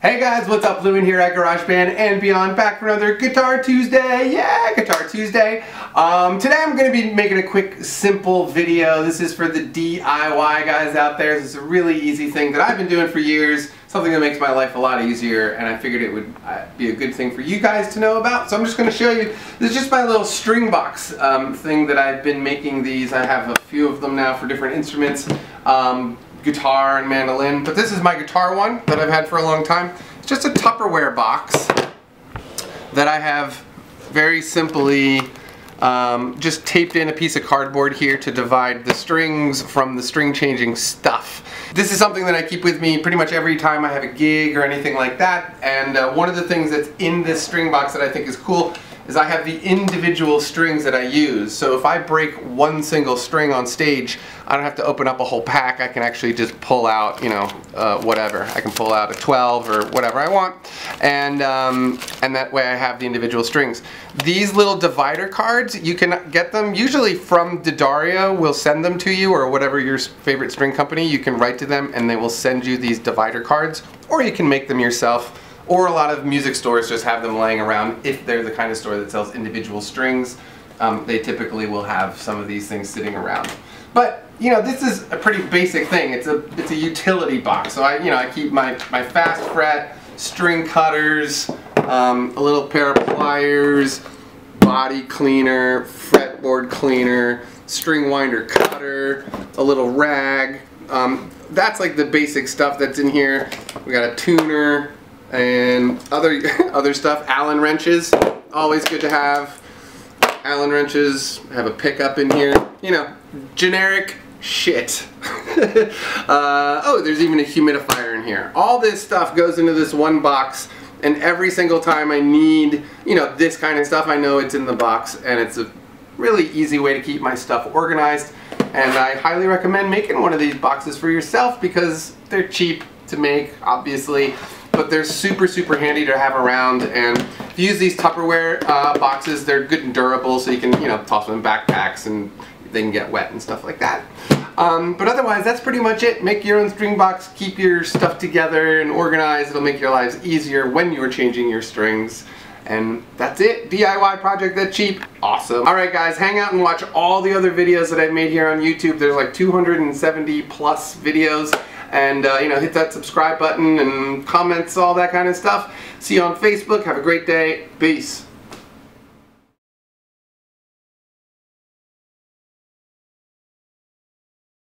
Hey guys, what's up? Lewin here at GarageBand and Beyond, back for another Guitar Tuesday. Yeah, Guitar Tuesday. Um, today I'm going to be making a quick, simple video. This is for the DIY guys out there. This is a really easy thing that I've been doing for years. Something that makes my life a lot easier, and I figured it would uh, be a good thing for you guys to know about. So I'm just going to show you. This is just my little string box um, thing that I've been making these. I have a few of them now for different instruments. Um, guitar and mandolin, but this is my guitar one that I've had for a long time. It's just a Tupperware box that I have very simply um, just taped in a piece of cardboard here to divide the strings from the string changing stuff. This is something that I keep with me pretty much every time I have a gig or anything like that and uh, one of the things that's in this string box that I think is cool is I have the individual strings that I use. So if I break one single string on stage, I don't have to open up a whole pack. I can actually just pull out, you know, uh, whatever. I can pull out a 12 or whatever I want. And, um, and that way I have the individual strings. These little divider cards, you can get them usually from D'Addario will send them to you or whatever your favorite string company. You can write to them and they will send you these divider cards or you can make them yourself or a lot of music stores just have them laying around if they're the kind of store that sells individual strings. Um, they typically will have some of these things sitting around. But you know, this is a pretty basic thing. It's a it's a utility box. So I you know I keep my my fast fret, string cutters, um, a little pair of pliers, body cleaner, fretboard cleaner, string winder cutter, a little rag. Um, that's like the basic stuff that's in here. We got a tuner, and other other stuff. Allen wrenches, always good to have. Allen wrenches have a pickup in here. You know, generic shit. uh, oh, there's even a humidifier in here. All this stuff goes into this one box and every single time I need, you know, this kind of stuff, I know it's in the box and it's a really easy way to keep my stuff organized. And I highly recommend making one of these boxes for yourself because they're cheap to make, obviously but they're super, super handy to have around. And if you use these Tupperware uh, boxes, they're good and durable, so you can, you know, toss them in backpacks and they can get wet and stuff like that. Um, but otherwise, that's pretty much it. Make your own string box, keep your stuff together and organized. It'll make your lives easier when you're changing your strings. And that's it. DIY project that cheap. Awesome. Alright guys, hang out and watch all the other videos that I've made here on YouTube. There's like 270 plus videos and uh, you know hit that subscribe button and comments all that kind of stuff see you on Facebook have a great day peace